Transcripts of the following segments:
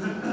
uh,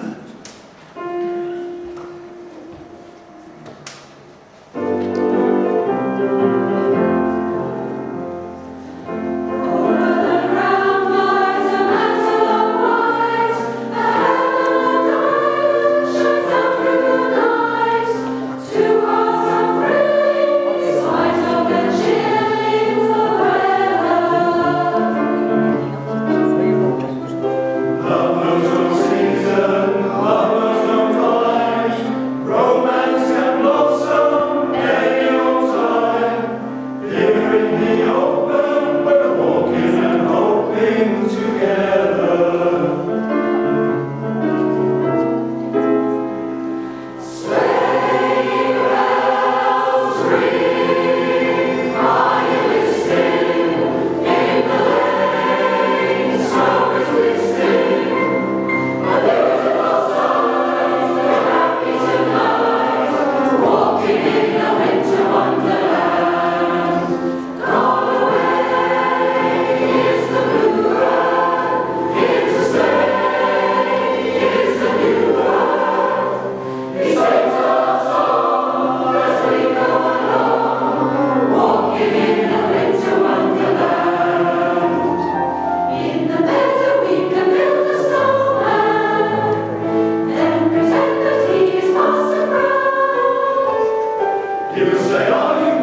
You say, all you